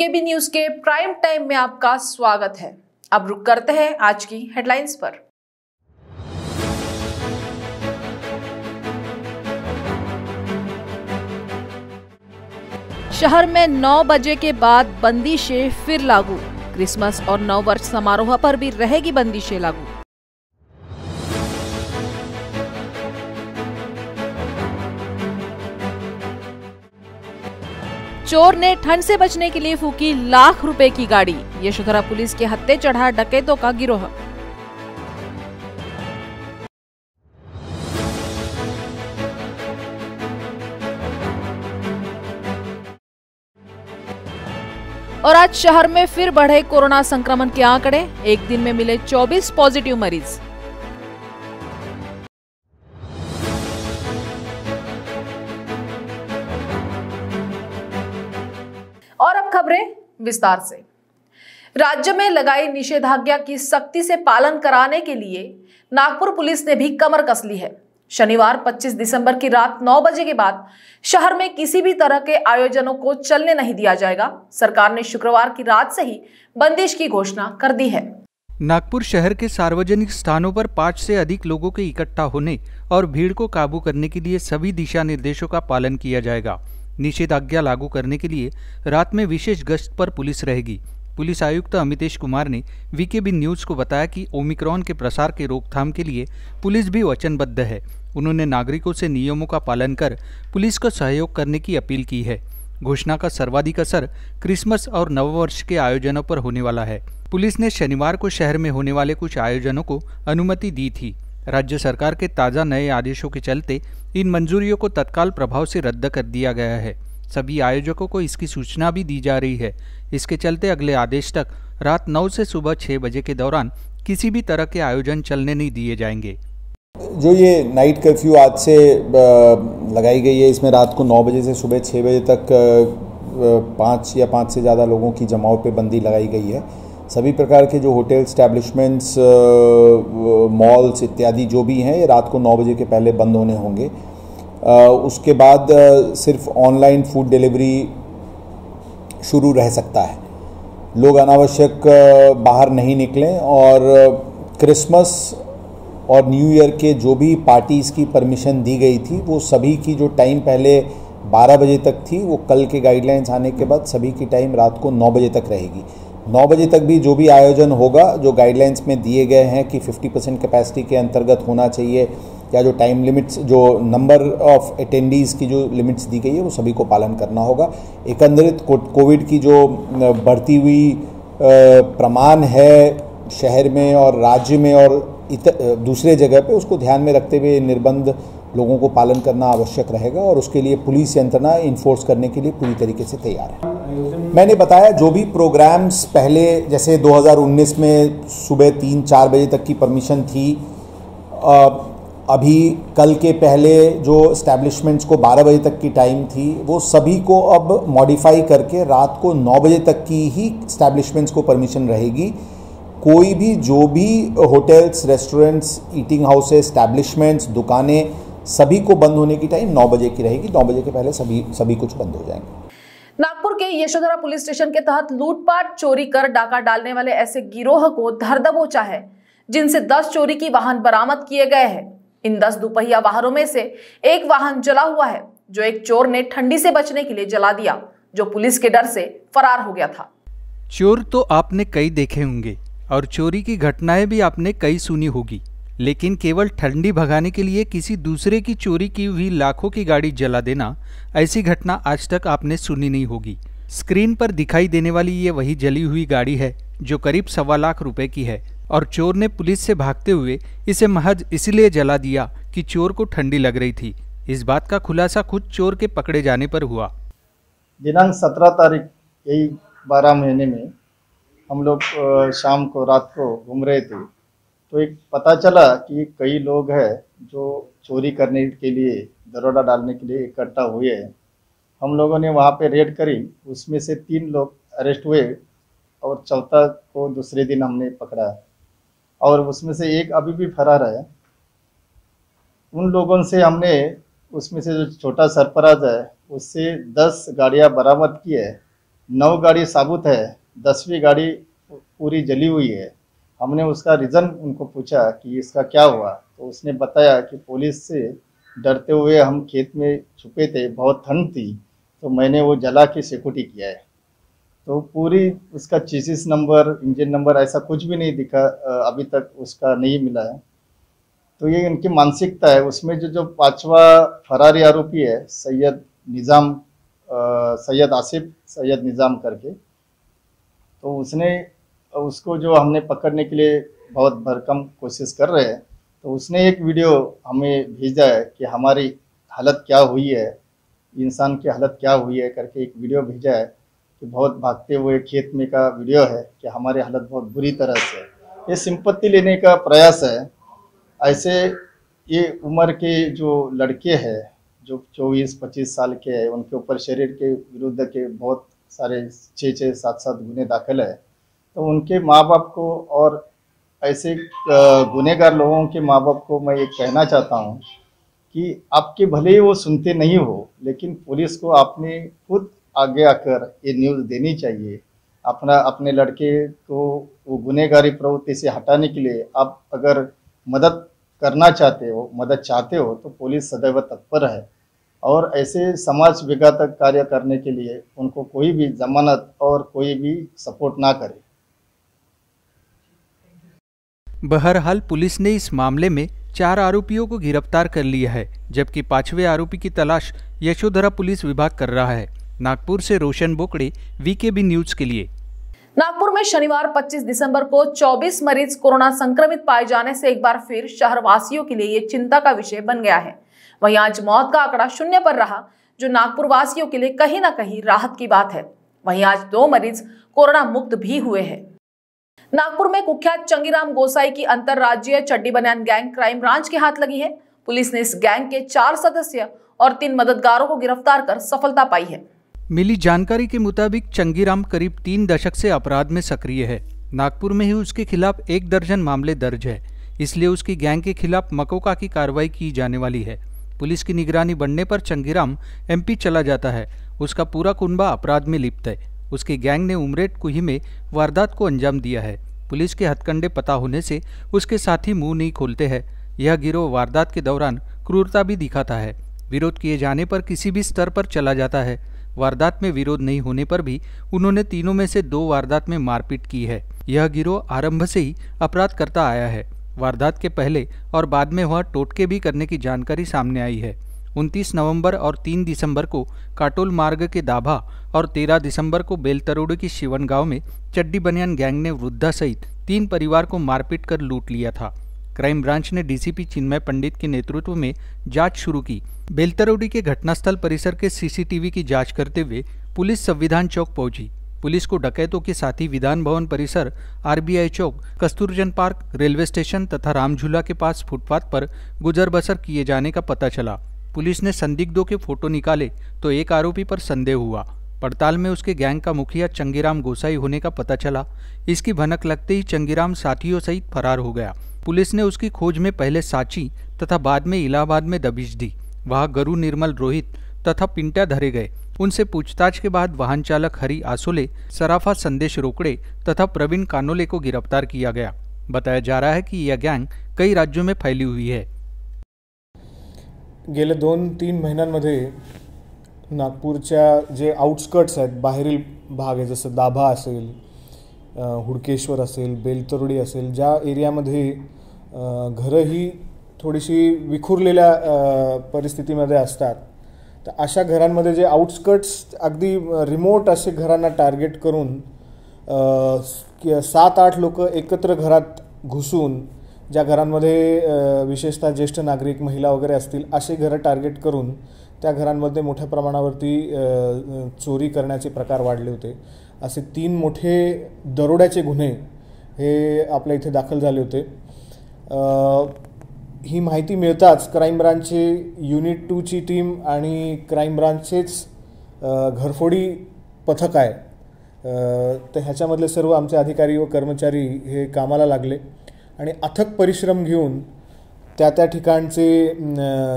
VKB news के prime time में आपका स्वागत है। अब रुक करते हैं आज की हेडलाइंस पर। शहर में 9 बजे के बाद बंदिशें फिर लागू। क्रिसमस और नव वर्ष समारोह पर भी रहेगी बंदिशें लागू। चोर ने ठंड से बचने के लिए फूकी लाख रुपए की गाड़ी। यशोधरा पुलिस के हत्थे चढ़ा डकैतों का गिरोह। और आज शहर में फिर बढ़े कोरोना संक्रमण के आंकड़े। एक दिन में मिले 24 पॉजिटिव मरीज़। विस्तार से। राज्य में लगाई निषेधाज्ञा की सख्ती से पालन कराने के लिए नागपुर पुलिस ने भी कमर कस ली है। शनिवार 25 दिसंबर की रात 9 बजे के बाद शहर में किसी भी तरह के आयोजनों को चलने नहीं दिया जाएगा। सरकार ने शुक्रवार की रात से ही बंदिश की घोषणा कर दी है। नागपुर शहर के सार्वजनिक स्थानों पर पाँच से अधिक लोगों के इकट्ठा होने और भीड़ को काबू करने के लिए सभी दिशा निर्देशों का पालन किया जाएगा। निषेधाज्ञा लागू करने के लिए रात में विशेष गश्त पर पुलिस रहेगी। पुलिस आयुक्त अमितेश कुमार ने वीकेबी न्यूज़ को बताया कि ओमिक्रॉन के प्रसार के रोकथाम के लिए पुलिस भी वचनबद्ध है। उन्होंने नागरिकों से नियमों का पालन कर पुलिस को सहयोग करने की अपील की है। घोषणा का सर्वाधिक असर क्रिसमस और नववर्ष के आयोजनों पर होने वाला है। पुलिस ने शनिवार को शहर में होने वाले कुछ आयोजनों को अनुमति दी थी। राज्य सरकार के ताज़ा नए आदेशों के चलते इन मंजूरियों को तत्काल प्रभाव से रद्द कर दिया गया है। सभी आयोजकों को इसकी सूचना भी दी जा रही है। इसके चलते अगले आदेश तक रात नौ से सुबह छः बजे के दौरान किसी भी तरह के आयोजन चलने नहीं दिए जाएँगे। जो ये नाइट कर्फ्यू आज से लगाई गई है, इसमें रात को नौ बजे से सुबह छः बजे तक पाँच या पाँच से ज़्यादा लोगों की जमाव पे बंदी लगाई गई है। सभी प्रकार के जो होटल स्टैब्लिशमेंट्स मॉल्स इत्यादि जो भी हैं, ये रात को नौ बजे के पहले बंद होने होंगे। उसके बाद सिर्फ़ ऑनलाइन फ़ूड डिलीवरी शुरू रह सकता है। लोग अनावश्यक बाहर नहीं निकलें और क्रिसमस और न्यू ईयर के जो भी पार्टीज़ की परमिशन दी गई थी, वो सभी की जो टाइम पहले 12 बजे तक थी, वो कल के गाइडलाइंस आने के बाद सभी की टाइम रात को 9 बजे तक रहेगी। 9 बजे तक भी जो भी आयोजन होगा, जो गाइडलाइंस में दिए गए हैं कि 50 परसेंट कैपेसिटी के अंतर्गत होना चाहिए, या जो टाइम लिमिट्स जो नंबर ऑफ़ अटेंडीज़ की जो लिमिट्स दी गई है, वो सभी को पालन करना होगा। एकंदरित कोविड की जो बढ़ती हुई प्रमाण है शहर में और राज्य में और दूसरे जगह पे, उसको ध्यान में रखते हुए निर्बंध लोगों को पालन करना आवश्यक रहेगा और उसके लिए पुलिस यंत्रणा इन्फोर्स करने के लिए पूरी तरीके से तैयार है। मैंने बताया जो भी प्रोग्राम्स पहले, जैसे 2019 में सुबह तीन, चार बजे तक की परमिशन थी अभी कल के पहले जो इस्टेब्लिशमेंट्स को 12 बजे तक की टाइम थी, वो सभी को अब मॉडिफाई करके रात को 9 बजे तक की ही इस्टेब्लिशमेंट्स को परमिशन रहेगी। कोई भी, जो भी hotels restaurants eating houses establishments दुकानें सभी को बंद होने की टाइम 9 बजे की रहेगी। 9 बजे के पहले सभी सभी कुछ बंद हो जाएँगे। नागपुर के यशोधरा पुलिस स्टेशन के तहत लूटपाट चोरी कर डाका डालने वाले ऐसे गिरोह को धर दबोचा है जिनसे 10 चोरी की वाहन बरामद किए गए हैं। इन 10 दुपहिया वाहनों में से एक वाहन जला हुआ है जो एक चोर ने ठंडी से बचने के लिए जला दिया जो पुलिस के डर से फरार हो गया था। चोर तो आपने कई देखे होंगे और चोरी की घटनाएँ भी आपने कई सुनी होगी। लेकिन केवल ठंडी भगाने के लिए किसी दूसरे की चोरी की हुई लाखों की गाड़ी जला देना, ऐसी घटना आज तक आपने सुनी नहीं होगी। स्क्रीन पर दिखाई देने वाली ये वही जली हुई गाड़ी है, जो करीब सवा लाख रुपए की है, और चोर ने पुलिस से भागते हुए इसे महज इसलिए जला दिया कि चोर को ठंडी लग रही थी। इस बात का खुलासा खुद चोर के पकड़े जाने पर हुआ। दिनांक सत्रह तारीख यही बारह महीने में हम लोग शाम को, रात को घूम रहे थे। तो एक पता चला कि कई लोग हैं जो चोरी करने के लिए, दरोड़ा डालने के लिए इकट्ठा हुए हैं। हम लोगों ने वहाँ पे रेड करी, उसमें से तीन लोग अरेस्ट हुए और चौथा को दूसरे दिन हमने पकड़ा। और उसमें से एक अभी भी फरार है। उन लोगों से हमने, उसमें से जो छोटा सरफराज है, उससे दस गाड़ियाँ बरामद की है। नौ गाड़ी साबुत है, दसवीं गाड़ी पूरी जली हुई है। हमने उसका रीज़न उनको पूछा कि इसका क्या हुआ। तो उसने बताया कि पुलिस से डरते हुए हम खेत में छुपे थे, बहुत ठंड थी तो मैंने वो जला के सिक्योरिटी किया है। तो पूरी उसका चीसिस नंबर इंजन नंबर ऐसा कुछ भी नहीं दिखा अभी तक उसका नहीं मिला है। तो ये इनकी मानसिकता है। उसमें जो जो पांचवा फरारी आरोपी है, सैयद निज़ाम सैयद आसिफ, सैयद निज़ाम करके तो उसने उसको जो हमने पकड़ने के लिए बहुत भरकम कोशिश कर रहे हैं तो उसने एक वीडियो हमें भेजा है कि हमारी हालत क्या हुई है, इंसान की हालत क्या हुई है करके एक वीडियो भेजा है कि बहुत भागते हुए खेत में का वीडियो है कि हमारी हालत बहुत बुरी तरह से ये सिंपत्ति लेने का प्रयास है। ऐसे ये उम्र के जो लड़के हैं, जो 24-25 साल के हैं, उनके ऊपर शरीर के विरुद्ध के बहुत सारे छः छः सात सात गुने दाखिल है। तो उनके माँ बाप को और ऐसे गुनेगार लोगों के माँ बाप को मैं ये कहना चाहता हूँ कि आपके भले ही वो सुनते नहीं हो, लेकिन पुलिस को आपने खुद आगे आकर ये न्यूज़ देनी चाहिए। अपना, अपने लड़के को वो गुनेगारी प्रवृत्ति से हटाने के लिए आप अगर मदद करना चाहते हो, मदद चाहते हो तो पुलिस सदैव तत्पर है। और ऐसे समाज विघातक कार्य करने के लिए उनको कोई भी जमानत और कोई भी सपोर्ट ना करे। बहरहाल पुलिस ने इस मामले में चार आरोपियों को गिरफ़्तार कर लिया है, जबकि पाँचवें आरोपी की तलाश यशोधरा पुलिस विभाग कर रहा है। नागपुर से रोशन बोकड़े, वीकेबी न्यूज़ के लिए। नागपुर में शनिवार 25 दिसंबर को 24 मरीज़ कोरोना संक्रमित पाए जाने से एक बार फिर शहर वासियों के लिए ये चिंता का विषय बन गया है। वहीं आज मौत का आंकड़ा शून्य पर रहा, जो नागपुर वासियों के लिए कहीं ना कहीं राहत की बात है। वहीं आज दो मरीज़ कोरोना मुक्त भी हुए हैं। नागपुर में कुख्यात चंगीराम गोसाई की अंतरराज्यीय चड्डी बनियान गैंग क्राइम ब्रांच के हाथ लगी है। पुलिस ने इस गैंग के चार सदस्य और तीन मददगारों को गिरफ़्तार कर सफलता पाई है। मिली जानकारी के मुताबिक चंगीराम करीब तीन दशक से अपराध में सक्रिय है। नागपुर में ही उसके खिलाफ एक दर्जन मामले दर्ज है। इसलिए उसकी गैंग के खिलाफ मकोका की कार्रवाई की जाने वाली है। पुलिस की निगरानी बढ़ने पर चंगीराम एमपी चला जाता है। उसका पूरा कुंबा अपराध में लिप्त है। उसकी गैंग ने उमरेट कुही में वारदात को अंजाम दिया है। पुलिस के हथकंडे पता होने से उसके साथी मुँह नहीं खोलते हैं। यह गिरोह वारदात के दौरान क्रूरता भी दिखाता है। विरोध किए जाने पर किसी भी स्तर पर चला जाता है। वारदात में विरोध नहीं होने पर भी उन्होंने तीनों में से दो वारदात में मारपीट की है। यह गिरोह आरंभ से ही अपराध करता आया है। वारदात के पहले और बाद में हुआ टोटके भी करने की जानकारी सामने आई है। 29 नवंबर और 3 दिसंबर को काटोल मार्ग के दाभा और 13 दिसंबर को बेलतरोड़ की शिवन गाँव में चड्डी बनियान गैंग ने वृद्धा सहित तीन परिवार को मारपीट कर लूट लिया था। क्राइम ब्रांच ने डीसीपी चिन्मय पंडित के नेतृत्व में जाँच शुरू की। बेलतरोडी के घटनास्थल परिसर के सीसीटीवी की जाँच करते हुए पुलिस संविधान चौक पहुँची। पुलिस को डकैतों के साथ ही विधान भवन परिसर, RBI Chowk, Kasturjan park, railway station तथा रामझूला के पास फुटपाथ पर गुजर बसर किए जाने का पता चला। पुलिस ने संदिग्धों के फ़ोटो निकाले तो एक आरोपी पर संदेह हुआ। पड़ताल में उसके गैंग का मुखिया चंगीराम गोसाई होने का पता चला। इसकी भनक लगते ही चंगीराम साथियों सहित फरार हो गया। पुलिस ने उसकी खोज में पहले साची तथा बाद में इलाहाबाद में दबिश दी। वहाँ गरु निर्मल रोहित तथा पिंटा धरे गए। उनसे पूछताछ के बाद वाहन चालक हरि आसोले, सराफा संदेश रोकड़े तथा प्रवीण कानोले को गिरफ़्तार किया गया। बताया जा रहा है कि यह गैंग कई राज्यों में फैली हुई है। गेल्या दोन तीन महिन्यांमध्ये नागपूरच्या जे आउटस्कट्स आहेत बाहेरील भाग आहे जसं दाभा असेल हुडकेश्वर असेल बेलतरोडी असेल ज्या एरियामध्ये घरं ही थोडीशी विखुरलेल्या परिस्थितीमध्ये असतात तर अशा घरांमध्ये जे आउटस्कट्स अगदी रिमोट असे घरांना टार्गेट करून सात आठ लोक एकत्र घरात घुसून ज्या घरांमध्ये विशेषतः ज्येष्ठ नागरिक महिला वगैरे असतील असे घरं टार्गेट करून त्या घरांमध्ये मोठ्या प्रमाणावरती चोरी करण्याचे प्रकार वाढले होते. असे तीन मोठे दरोड्याचे गुन्हे हे आपल्या इथे दाखल झाले होते. ही माहिती मिळताच क्राईम ब्रांचचे युनिट टूची टीम आणि क्राईम ब्रांचचेच घरफोडी पथक आहे. तर ह्याच्यामधले सर्व आमचे अधिकारी व कर्मचारी हे कामाला लागले. आणि अथक परिश्रम घेऊन त्या त्या ठिकाणचे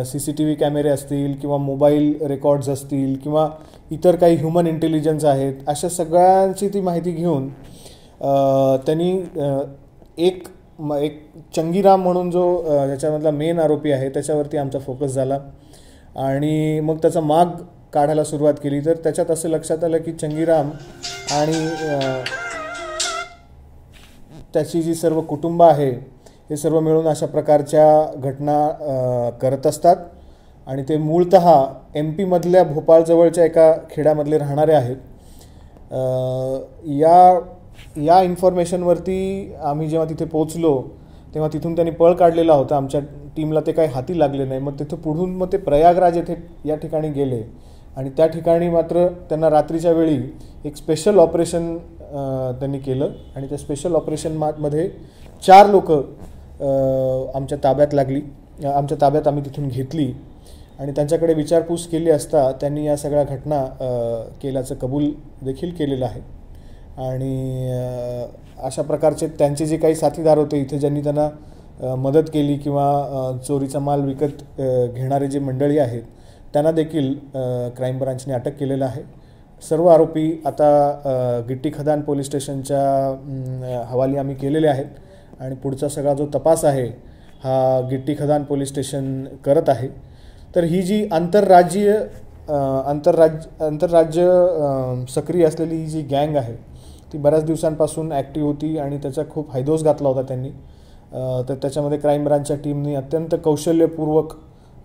सी सी टी व्ही कॅमेरे असतील किंवा मोबाईल रेकॉर्ड्स असतील किंवा इतर काही ह्युमन इंटेलिजन्स आहेत अशा सगळ्यांची ती माहिती घेऊन त्यांनी एक म एक चंगीराम म्हणून जो ज्याच्यामधला मेन आरोपी आहे त्याच्यावरती आमचा फोकस झाला. आणि मग त्याचा माग काढायला सुरुवात केली. तर त्याच्यात असं लक्षात आलं की चंगीराम आणि त्याची जी सर्व कुटुंब आहे हे सर्व मिळून अशा प्रकारच्या घटना करत असतात. आणि ते मूळत एम पीमधल्या भोपाळजवळच्या एका खेड्यामधले राहणारे आहेत. या या इन्फॉर्मेशनवरती आम्ही जेव्हा तिथे पोचलो तेव्हा तिथून त्यांनी पळ काढलेला होता. आमच्या टीमला ते काही हाती लागले नाही. मग तिथं पुढून मग ते प्रयागराज येथे या ठिकाणी गेले. आणि त्या ठिकाणी मात्र त्यांना रात्रीच्या वेळी एक स्पेशल ऑपरेशन त्यांनी केलं. आणि त्या स्पेशल ऑपरेशनमध्ये चार लोक आमच्या ताब्यात लागली. आमच्या ताब्यात आम्ही तिथून घेतली. आणि त्यांच्याकडे विचारपूस केली असता त्यांनी या सगळ्या घटना केल्याचं कबूल देखील केलेलं आहे. आणि अशा प्रकारचे त्यांचे जे काही साथीदार होते इथे ज्यांनी त्यांना मदत केली किंवा चोरीचा माल विकत घेणारे जे मंडळी आहेत त्यांना देखील क्राईम ब्रांचने अटक केलेलं आहे. सर्व आरोपी आता गिट्टी खदान पोलीस स्टेशनच्या हवाली आम्ही केलेले आहेत. आणि पुढचा सगळा जो तपास आहे हा गिट्टी खदान पोलीस स्टेशन करत आहे. तर ही जी आंतरराज्यीय आंतरराज्य आंतरराज्य सक्रिय असलेली ही जी गँग आहे ती बऱ्याच दिवसांपासून ॲक्टिव्ह होती आणि त्याचा खूप हैदोस घातला होता त्यांनी. तर त्याच्यामध्ये क्राईम ब्रांचच्या टीमनी अत्यंत कौशल्यपूर्वक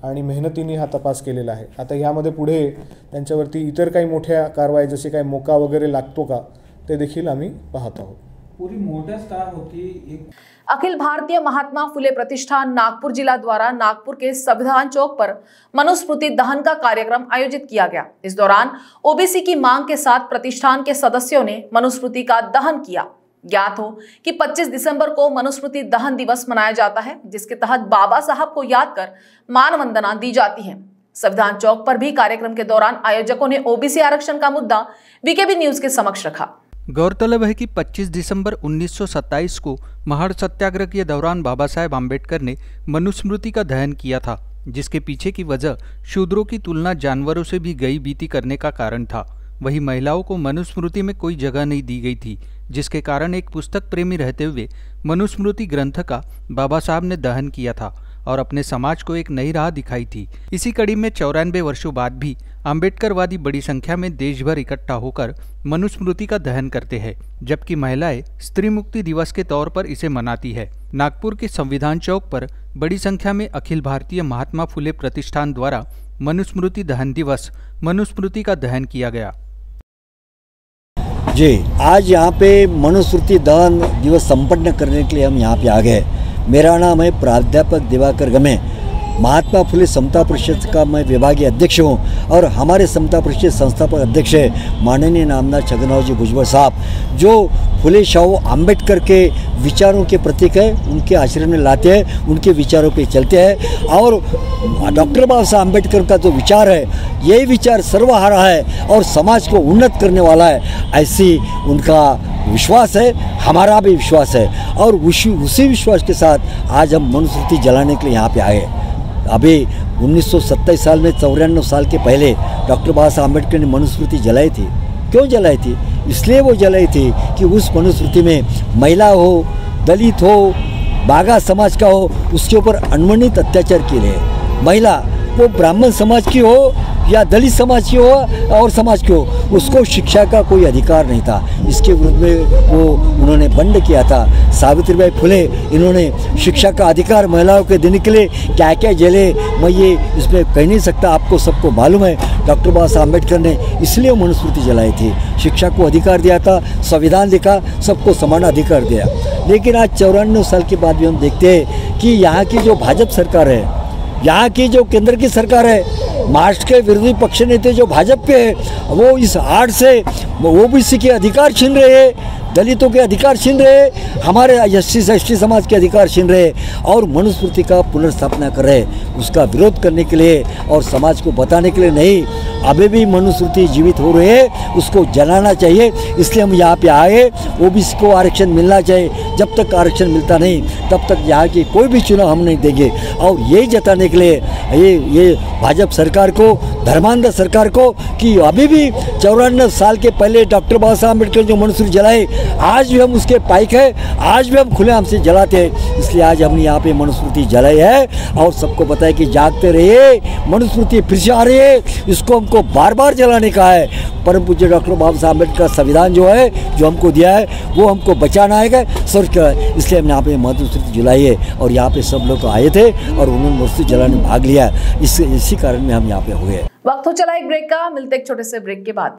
आणि मेहनतीने हा तपास केलेला आहे. आता ह्यामध्ये पुढे त्यांच्यावरती इतर काही मोठ्या कारवाई जसे काही मोका वगैरे लागतो का ते देखील आम्ही पाहत आहोत. पूरी मोटर स्टार होती एक अखिल भारतीय महात्मा फुले प्रतिष्ठान नागपुर जिला द्वारा नागपुर के संविधान चौक पर मनुस्मृति दहन का कार्यक्रम आयोजित किया गया। इस दौरान ओबीसी की मांग के साथ प्रतिष्ठान के सदस्यों ने मनुस्मृति का दहन किया। ज्ञात हो कि 25 दिसंबर को मनुस्मृति दहन दिवस मनाया जाता है, जिसके तहत बाबा साहब को याद कर मान वंदना दी जाती है। संविधान चौक पर भी कार्यक्रम के दौरान आयोजकों ने ओबीसी आरक्षण का मुद्दा वीकेबी न्यूज़ के समक्ष रखा। गौरतलब है कि 25 दिसंबर 1927 को महाड़ सत्याग्रह के दौरान बाबा साहेब आम्बेडकर ने मनुस्मृति का दहन किया था, जिसके पीछे की वजह शूद्रों की तुलना जानवरों से भी गई बीती करने का कारण था। वही महिलाओं को मनुस्मृति में कोई जगह नहीं दी गई थी, जिसके कारण एक पुस्तक प्रेमी रहते हुए मनुस्मृति ग्रंथ का बाबा साहब ने दहन किया था। और अपने समाज को एक नई राह दिखाई थी। इसी कड़ी में चौरानबे वर्षों बाद भी अम्बेडकरवादी बड़ी संख्या में देश भर इकट्ठा होकर मनुस्मृति का दहन करते हैं, जबकि महिलाएँ स्त्री मुक्ति दिवस के तौर पर इसे मनाती है। नागपुर के संविधान चौक पर बड़ी संख्या में अखिल भारतीय महात्मा फुले प्रतिष्ठान द्वारा मनुस्मृति दहन दिवस, मनुस्मृति का दहन किया गया। जी, आज यहाँ पे मनुस्मृति दहन दिवस संपन्न करने के लिए हम यहाँ पे आ गए मेरा नाम है प्राध्यापक दिवाकर गमे। महात्मा फुले समता परिषद का मैं विभागीय अध्यक्ष हूँ और हमारे समता परिषद संस्थापक अध्यक्ष है माननीय नामदार छगनराव जी भुजबल साहब, जो फुले शाहू आम्बेडकर के विचारों के प्रतीक है, उनके आचरण में लाते हैं, उनके विचारों पे चलते हैं और डॉक्टर बाबा साहब आम्बेडकर का जो विचार है, यही विचार सर्वहारा है और समाज को उन्नत करने वाला है, ऐसी उनका विश्वास है, हमारा भी विश्वास है और उसी उसी विश्वास के साथ आज हम मनुस्मृति जलाने के लिए यहाँ पे आए अभी उन्नीस सौ सत्ताईस साल में चौरानवे साल के पहले डॉक्टर बाबा साहब अंबेडकर ने मनुस्मृति जलाई थी। क्यों जलाई थी? इसलिए वो जलाई थी कि उस मनुस्मृति में महिला हो, दलित हो बागा समाज का हो, उसके ऊपर अनवणित अत्याचार किए महिला, वो ब्राह्मण समाज की हो या दलित समाज की हो और समाज की हो, उसको शिक्षा का कोई अधिकार नहीं था। इसके विरुद्ध में वो उन्होंने बंड किया था। सावित्रीबाई फुले, इन्होंने शिक्षा का अधिकार महिलाओं के देने के लिए क्या क्या झेले मैं ये इसमें कह नहीं सकता, आपको सबको मालूम है। डॉक्टर बाबा साहब अंबेडकर ने इसलिए मनुस्मृति जलाई थी। शिक्षा को अधिकार दिया था, संविधान लिखा सबको समान अधिकार दिया। लेकिन आज चौरानवे साल के बाद भी हम देखते हैं कि यहाँ की जो भाजपा सरकार है यहाँ की जो केंद्र की सरकार है, महाराष्ट्र के विरोधी पक्ष नेता जो भाजपा के हैं, वो इस आड़ से ओबीसी के अधिकार छीन रहे हैं, दलितों के अधिकार छीन रहे हमारे एस सी समाज के अधिकार छीन रहे और मनुस्मृति का पुनर्स्थापना कर रहे उसका विरोध करने के लिए और समाज को बताने के लिए नहीं, अभी भी मनुस्मृति जीवित हो रहे है, उसको जलाना चाहिए, इसलिए हम यहाँ पे आए ओबीसी को आरक्षण मिलना चाहिए। जब तक आरक्षण मिलता नहीं, तब तक यहाँ की कोई भी चुनाव हम नहीं देंगे। और यही जताने के लिए, ये ये भाजपा सरकार को धर्मांध सरकार को, कि अभी भी चौरानवे साल के पहले डॉक्टर बाबा साहब अंबेडकर जो मनुष्य जलाए, आज भी हम उसके पाइक है, आज भी हम खुले हमसे जलाते हैं। इसलिए आज हमने यहाँ पे मनुस्मृति जलाई है और सबको है कि जागते रहिए, मनुस्मृति फिर से आ रही है, इसको हमको बार बार जलाने का है। परम पूज्य डॉक्टर बाबा साहब अंबेडकर संविधान जो है, जो हमको दिया है, वो हमको बचाना है सर्च का इसलिए हमने यहाँ पे मनुस्मृति जलाई है और यहाँ पे सब लोग आए थे और उन्होंने मनुस्मृति जलाने में भाग लिया। इस, इसी कारण में हम यहाँ पे हुए वक्त हो चला एक ब्रेक का, मिलते एक छोटे से ब्रेक के बाद।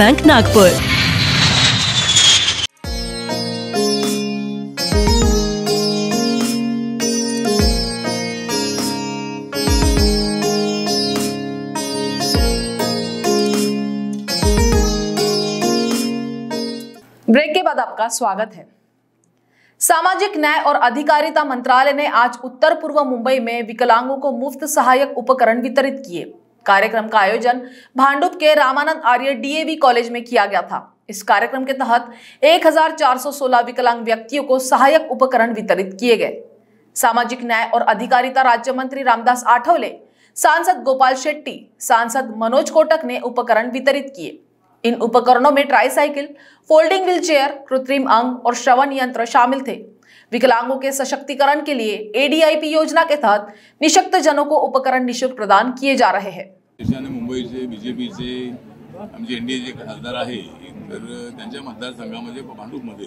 bank Nagpur break के बाद आपका स्वागत है। सामाजिक न्याय और अधिकारिता मंत्रालय ने आज उत्तर पूर्व मुंबई में विकलांगों को मुफ़्त सहायक उपकरण वितरित किए। कार्यक्रम का आयोजन भांडुप के रामानंद आर्य डीएवी कॉलेज में किया गया था। इस कार्यक्रम के तहत 1416 विकलांग व्यक्तियों को सहायक उपकरण वितरित किए गए। सामाजिक न्याय और अधिकारिता राज्य मंत्री रामदास आठवले, सांसद गोपाल शेट्टी, सांसद मनोज कोटक ने उपकरण वितरित किए। इन उपकरणों में ट्राईसाइकिल, फोल्डिंग व्हील चेयर कृत्रिम अंग और श्रवण यंत्र शामिल थे। विकलांगों के सशक्तिकरण के लिए एडीआईपी योजना के तहत निशक्त जनों को उपकरण निशुल्क प्रदान किए जा रहे हैं। देशाने मुंबईचे बीजेपीचे आमचे एन डी एचे खासदार आहे तर त्यांच्या मतदारसंघामध्ये भांडूपमध्ये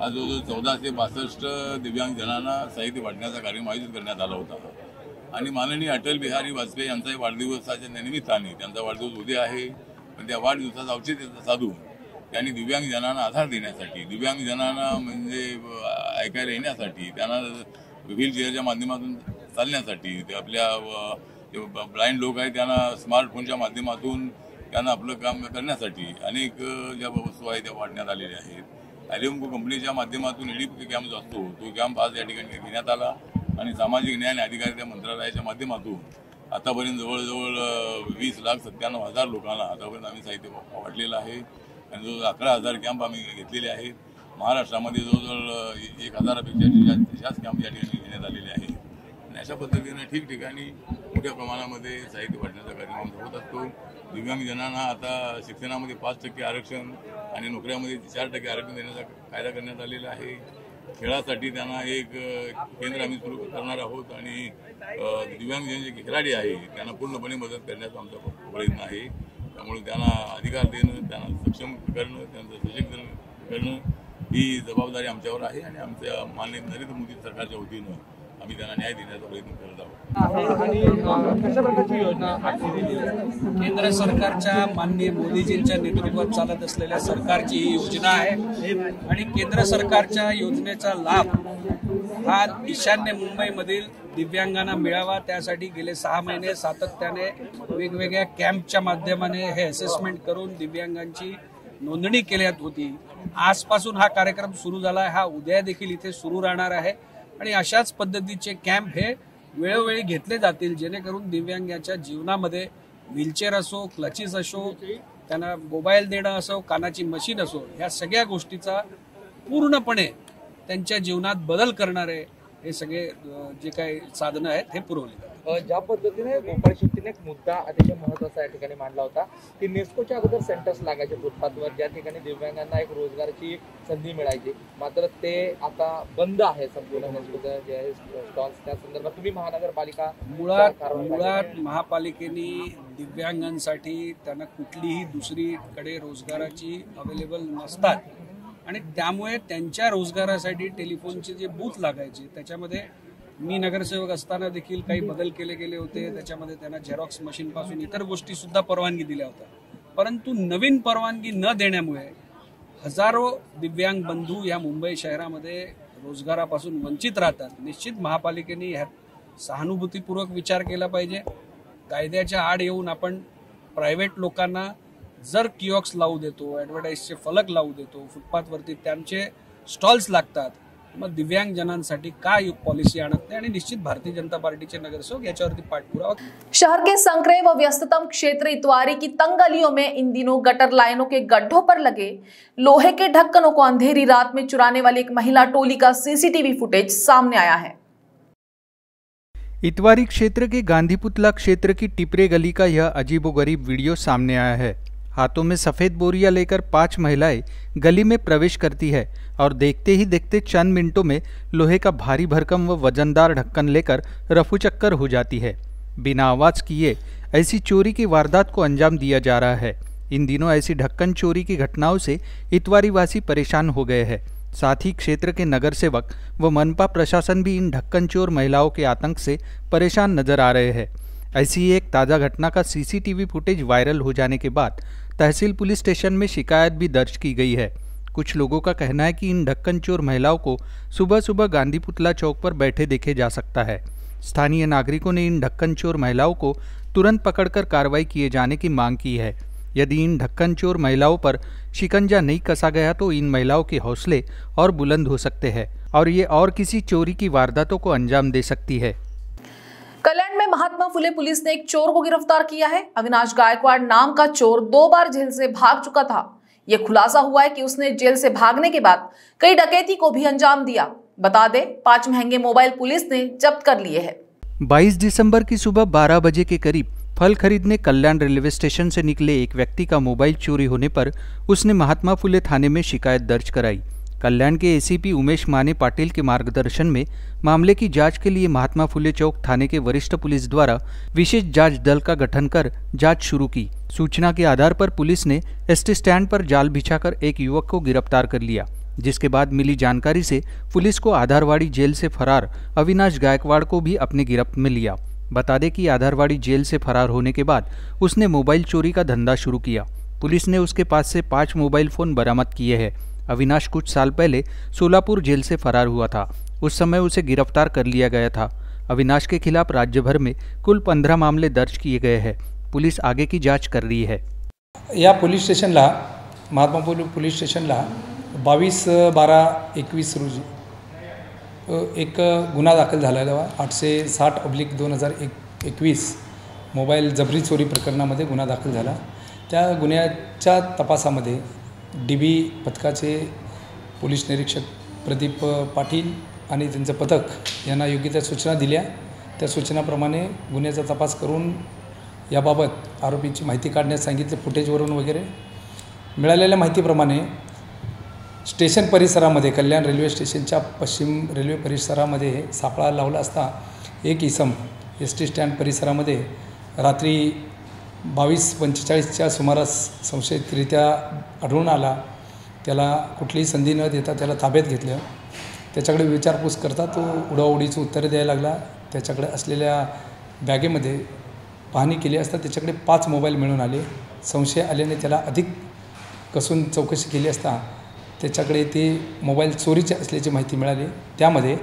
आज चौदा चौदाशे बासष्ट दिव्यांग जणांना साहित्य वाटण्याचा कार्यक्रम आयोजित करण्यात आला होता. आणि माननीय अटल बिहारी वाजपेयी यांचाही वाढदिवसाच्या निमित्ताने त्यांचा वाढदिवस उद्या आहे पण त्या वाढदिवसाचं औचित्य साधून त्यांनी दिव्यांगजनांना आधार देण्यासाठी दिव्यांगजनांना म्हणजे ऐकायला येण्यासाठी त्यांना व्हीलचेअरच्या माध्यमातून चालण्यासाठी ते आपल्या ब्लाइंड लोक आहेत त्यांना स्मार्टफोनच्या माध्यमातून त्यांना आपलं काम करण्यासाठी अनेक ज्या वस्तू आहेत त्या वाढण्यात आलेल्या आहेत. ॲलिमको कंपनीच्या माध्यमातून एडी कॅम्प जो असतो तो कॅम्प आज या ठिकाणी घेण्यात आला आणि सामाजिक न्याय आणि अधिकारिता मंत्रालयाच्या माध्यमातून आतापर्यंत जवळजवळ वीस लाख सत्त्याण्णव हजार लोकांना आतापर्यंत आम्ही साहित्य वाटलेलं आहे. जवळजवळ अकरा हजार कॅम्प आम्ही घेतलेले आहेत. महाराष्ट्रामध्ये जवळजवळ एक हजारापेक्षा जास्त कॅम्प या ठिकाणी घेण्यात आलेले आहे आणि अशा पद्धतीनं ठिकठिकाणी मोठ्या प्रमाणामध्ये साहित्य वाटण्याचा कार्यक्रम होत असतो. दिव्यांगजनांना आता शिक्षणामध्ये पाच टक्के आरक्षण आणि नोकऱ्यामध्ये चार टक्के आरक्षण देण्याचा कायदा करण्यात आलेला आहे. खेळासाठी त्यांना एक केंद्र आम्ही सुरू करणार आहोत आणि दिव्यांगजन जे खेळाडी आहे त्यांना पूर्णपणे मदत करण्याचा आमचा प्रयत्न आहे. त्यामुळे त्यांना अधिकार देणं त्यांना सक्षम करणं त्यांचं सशक्त करणं ही जबाबदारी आमच्यावर आहे आणि आमच्या मान्य नरेंद्र मोदी सरकारच्या वतीनं आम्ही त्यांना न्याय देण्याचा प्रयत्न करत आहोत. केंद्र सरकारच्या माननीय मोदीजींच्या नेतृत्वात चालत असलेल्या सरकारची ही योजना आहे. आणि केंद्र सरकारच्या योजनेचा लाभ हा ईशान्य मुंबईमधील दिव्यांगांना मिळावा त्यासाठी गेले सहा महिने सातत्याने वेगवेगळ्या कॅम्पच्या माध्यमाने हे असेसमेंट करून दिव्यांगांची नोंदणी केल्यात होती. आजपासून हा कार्यक्रम सुरू झाला आहे हा उद्या देखील इथे सुरू राहणार आहे. आणि अशाच पद्धतीचे कॅम्प हे वेळोवेळी घेतले जातील जेणेकरून दिव्यांगाच्या जीवनामध्ये व्हीलचेअर असो क्लचेस असो त्यांना मोबाईल देणं असो कानाची मशीन असो ह्या सगळ्या गोष्टीचा पूर्णपणे त्यांच्या जीवनात बदल करणारे हे सगळे जे काही साधनं आहेत हे पुरवले जातात. ज्या पद्धतीने गोपाळ शेट्टीने एक मुद्दा अतिशय महत्त्वाचा या ठिकाणी मांडला होता की नेस्कोच्या अगोदर सेंटर्स लागायचे फुटपाथवर ज्या ठिकाणी दिव्यांगांना एक रोजगाराची संधी मिळायची. मात्र ते आता बंद आहे संपूर्ण नेस्कोचं जे आहे स्टॉल्स त्या संदर्भात तुम्ही महानगरपालिका मुळात मुळात. महापालिकेने दिव्यांगांसाठी त्यांना कुठलीही दुसरीकडे रोजगाराची अवेलेबल नसतात. आणि त्यामुळे त्यांच्या रोजगारासाठी टेलिफोनचे जे बूथ लागायचे त्याच्यामध्ये मी नगरसेवक असताना देखील काही बदल केले गेले होते. त्याच्यामध्ये त्यांना झेरॉक्स मशीनपासून इतर गोष्टी सुद्धा परवानगी दिल्या होत्या. परंतु नवीन परवानगी न देण्यामुळे हजारो दिव्यांग बंधू या मुंबई शहरामध्ये रोजगारापासून वंचित राहतात. निश्चित महापालिकेने ह्यात सहानुभूतीपूर्वक विचार केला पाहिजे. कायद्याच्या आड येऊन आपण प्रायव्हेट लोकांना जर किऑक्स लावू देतो ॲडव्हर्टाईजचे फलक लावू देतो फुटपाथवरती त्यांचे स्टॉल्स लागतात मग दिव्यांग जनांसाठी काय पॉलिसी आणत नाही? आणि निश्चित भारतीय जनता पार्टीचे नगरसेवक याच्यावरती पाठपुरावा शहर के संकरे व व्यस्ततम क्षेत्र इतवारी की तंग गलियों में इन दिनों गटर लाइनों के गड्ढों पर लगे। लोहे के ढक्कनों को अंधेरी रात में चुराने वाली एक महिला टोली का सीसीटीवी फुटेज सामने आया है। इतवारी क्षेत्र के गांधी पुतला क्षेत्र की टिपरे गली का यह अजीबोगरीब वीडियो सामने आया है। हाथों में सफ़ेद बोरियाँ लेकर पाँच महिलाएँ गली में प्रवेश करती है और देखते ही देखते चंद मिनटों में लोहे का भारी भरकम व वजनदार ढक्कन लेकर रफू चक्कर हो जाती है। बिना आवाज़ किए ऐसी चोरी की वारदात को अंजाम दिया जा रहा है। इन दिनों ऐसी ढक्कन चोरी की घटनाओं से इतवारी वासी परेशान हो गए हैं। साथ ही क्षेत्र के नगर सेवक व मनपा प्रशासन भी इन ढक्कन चोर महिलाओं के आतंक से परेशान नज़र आ रहे हैं। ऐसी ही एक ताज़ा घटना का सीसीटीवी फुटेज वायरल हो जाने के बाद तहसील पुलिस स्टेशन में शिकायत भी दर्ज की गई है। कुछ लोगों का कहना है कि इन ढक्कन चोर महिलाओं को सुबह सुबह गांधी पुतला चौक पर बैठे देखे जा सकता है। स्थानीय नागरिकों ने इन ढक्कन चोर महिलाओं को तुरंत पकड़कर कार्रवाई किए जाने की मांग की है। यदि इन ढक्कन चोर महिलाओं पर शिकंजा नहीं कसा गया तो इन महिलाओं के हौसले और बुलंद हो सकते हैं और ये और किसी चोरी की वारदातों को अंजाम दे सकती है। महात्मा फुले पुलिस ने एक चोर को गिरफ़्तार किया है। अविनाश गायकवाड़ नाम का चोर दो बार जेल से भाग चुका था। यह खुलासा हुआ है कि उसने जेल से भागने के बाद कई डकैती को भी अंजाम दिया। बता दे, पाँच महँगे मोबाइल पुलिस ने जब्त कर लिए है। 22 दिसंबर की सुबह 12 बजे के करीब फल खरीदने कल्याण रेलवे स्टेशन से निकले एक व्यक्ति का मोबाइल चोरी होने पर उसने महात्मा फुले थाने में शिकायत दर्ज कराई। कल्याण के एसीपी उमेश माने पाटिल के मार्गदर्शन में मामले की जाँच के लिए महात्मा फुले चौक थाने के वरिष्ठ पुलिस द्वारा विशेष जाँच दल का गठन कर जाँच शुरू की। सूचना के आधार पर पुलिस ने एसटी स्टैंड पर जाल बिछाकर एक युवक को गिरफ़्तार कर लिया, जिसके बाद मिली जानकारी से पुलिस को आधारवाड़ी जेल से फरार अविनाश गायकवाड़ को भी अपने गिरफ्त में लिया। बता दें कि आधारवाड़ी जेल से फरार होने के बाद उसने मोबाइल चोरी का धंधा शुरू किया। पुलिस ने उसके पास से पाँच मोबाइल फ़ोन बरामद किए हैं। अविनाश कुछ साल पहले सोलापुर जेल से फरार हुआ था। उस समय उसे गिरफ़्तार कर लिया गया था। अविनाश के खिलाफ राज्य भर में कुल पंद्रह मामले दर्ज किए गए हैं। पुलिस आगे की जाँच कर रही है। या पोलीस स्टेशनला महात्मा पोलीस स्टेशनला बावीस, बारा, एकवीस रोजी एक गुन्हा दाखल आहे आठशे साठ अब्लिक दोन हज़ार एक, एकवीस मोबाईल जबरी चोरी प्रकरणामध्ये गुन्हा दाखल झाला. त्या गुन्ह्याच्या डी बी पथकाचे पोलीस निरीक्षक प्रदीप पाटील आणि त्यांचं पथक यांना योग्य त्या सूचना दिल्या. त्या सूचनाप्रमाणे गुन्ह्याचा तपास करून याबाबत आरोपीची माहिती काढण्यास सांगितले फुटेजवरून वगैरे. मिळालेल्या माहितीप्रमाणे स्टेशन परिसरामध्ये कल्याण रेल्वे स्टेशनच्या पश्चिम रेल्वे परिसरामध्ये सापळा लावला असता एक इसम एस टी स्टँड परिसरामध्ये रात्री बावीस पंचेचाळीसच्या सुमारास संशयितरित्या आढळून आला. त्याला कुठलीही संधी न देता त्याला ताब्यात घेतलं. त्याच्याकडे विचारपूस करता तो उडाउडीचं उत्तर द्यायला लागला. त्याच्याकडे असलेल्या बॅगेमध्ये पाहणी केली असता त्याच्याकडे पाच मोबाईल मिळून आले. संशय आल्याने त्याला अधिक कसून चौकशी केली असता त्याच्याकडे ते मोबाईल चोरीचे असल्याची माहिती मिळाली. त्यामध्ये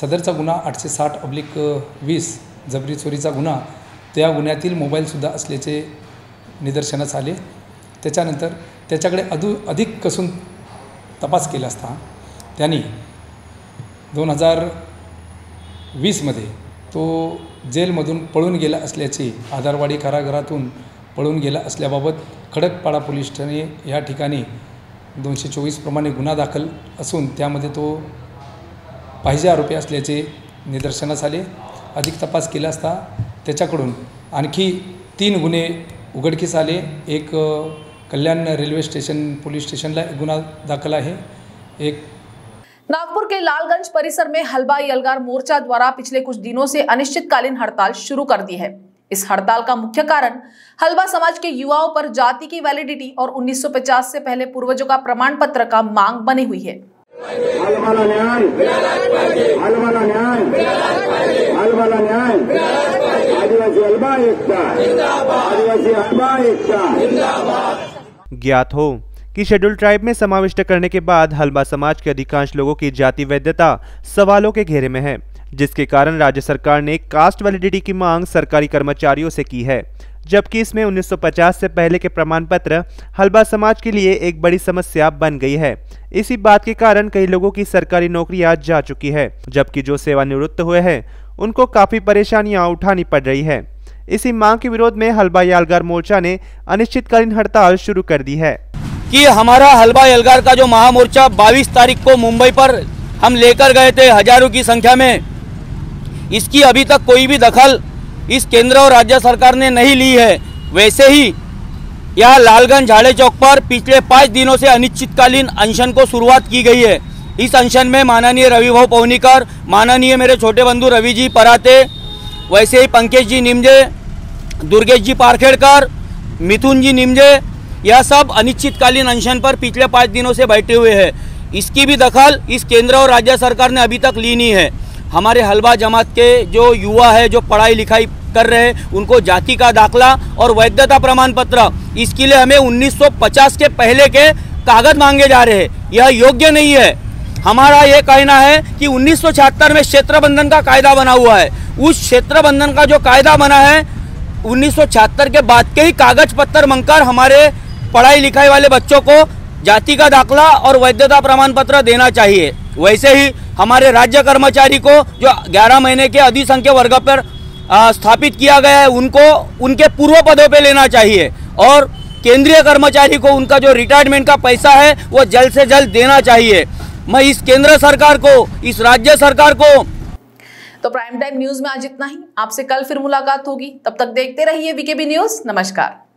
सदरचा गुन्हा आठशे साठ अब्लिक वीस जबरी चोरीचा गुन्हा त्या गुन्ह्यातील मोबाईलसुद्धा असल्याचे निदर्शनास आले. त्याच्यानंतर त्याच्याकडे अधू अधिक कसून तपास केला असता त्यांनी दोन हजार वीसमध्ये तो जेलमधून पळून गेला असल्याचे आधारवाडी कारागृहातून पळून गेला असल्याबाबत खडकपाडा पोलीस ठाणे या ठिकाणी दोनशे चोवीसप्रमाणे गुन्हा दाखल असून त्यामध्ये तो पाहिजे आरोपी असल्याचे निदर्शनास आले. अधिक तपास केला असता त्याच्याकडून आणखी तीन गुन्हे उघडकीस आले. एक कल्याण रेल्वे स्टेशन पोलीस स्टेशनला गुन्हा दाखल आहे. एक नागपुर के लालगंज परिसर में हलवाई अलगार मोर्चा द्वारा पिछले कुछ दिनों से अनिश्चितकालीन हड़ताल शुरू कर दी है। इस हड़ताल का मुख्य कारण हलवा समाज के युवाओं पर जाति की वैलिडिटी और 1950 से पहले पूर्वजों का प्रमाण पत्र का मांग बनी हुई है हलवाला न्याय हलवाला न्याय हलवाला न्याय आदिवासी ज्ञात हो कि शेड्यूल ट्राइब में समाविष्ट करने के बाद हलबा समाज के अधिकांश लोगों की जाति वैधता सवालों के घेरे में है, जिसके कारण राज्य सरकार ने कास्ट वैलिडिटी की मांग सरकारी कर्मचारियों से की है। जबकि इसमें 1950 से पहले के प्रमाण पत्र हलबा समाज के लिए एक बड़ी समस्या बन गई है। इसी बात के कारण कई लोगों की सरकारी नौकरियाँ जा चुकी है, जबकि जो सेवानिवृत्त हुए हैं, उनको काफ़ी परेशानियाँ उठानी पड़ रही है। इसी मांग के विरोध में हलबा यालगार मोर्चा ने अनिश्चितकालीन हड़ताल शुरू कर दी है। कि हमारा हलवा एलगार का जो महामोर्चा 22 तारीख को मुंबई पर हम लेकर गए थे, हज़ारों की संख्या में, इसकी अभी तक कोई भी दखल इस केंद्र और राज्य सरकार ने नहीं ली है। वैसे ही यह लालगंज झाड़े चौक पर पिछले पाँच दिनों से अनिश्चितकालीन अनशन को शुरुआत की गई है। इस अनशन में माननीय रविभाव पवनीकर, माननीय मेरे छोटे बंधु रवि जी पराते, वैसे ही पंकेश जी निमजे दुर्गेश जी पारखेड़कर मिथुन जी निमजे यह सब अनिश्चितकालीन अनशन पर पिछले पाँच दिनों से बैठे हुए हैं। इसकी भी दखल इस केंद्र और राज्य सरकार ने अभी तक ली नहीं है। हमारे हलवा जमात के जो युवा है, जो पढ़ाई लिखाई कर रहे हैं, उनको जाति का दाखला और वैधता प्रमाण पत्र इसके लिए हमें 1950 के पहले के कागज़ मांगे जा रहे हैं। यह योग्य नहीं है। हमारा ये कहना है कि 1976 में क्षेत्र बंधन का कायदा बना हुआ है। उस क्षेत्र बंधन का जो कायदा बना है 1976 के बाद के ही कागज़ पत्र मंगकर हमारे पढ़ाई लिखाई वाले बच्चों को जाति का दाखला और वैधता प्रमाण पत्र देना चाहिए। वैसे ही हमारे राज्य कर्मचारी को जो 11 महीने के अधिसंख्य वर्ग पर स्थापित किया गया है, उनको, उनके पूर्व पदों पे लेना चाहिए। और केंद्रीय कर्मचारी को उनका जो रिटायरमेंट का पैसा है, वो जल्द से जल्द देना चाहिए। मैं इस केंद्र सरकार को, इस राज्य सरकार को तो प्राइम टाइम न्यूज़ में आज इतना ही। आपसे कल फिर मुलाकात होगी। तब तक देखते रहिए वीकेबी न्यूज़ नमस्कार।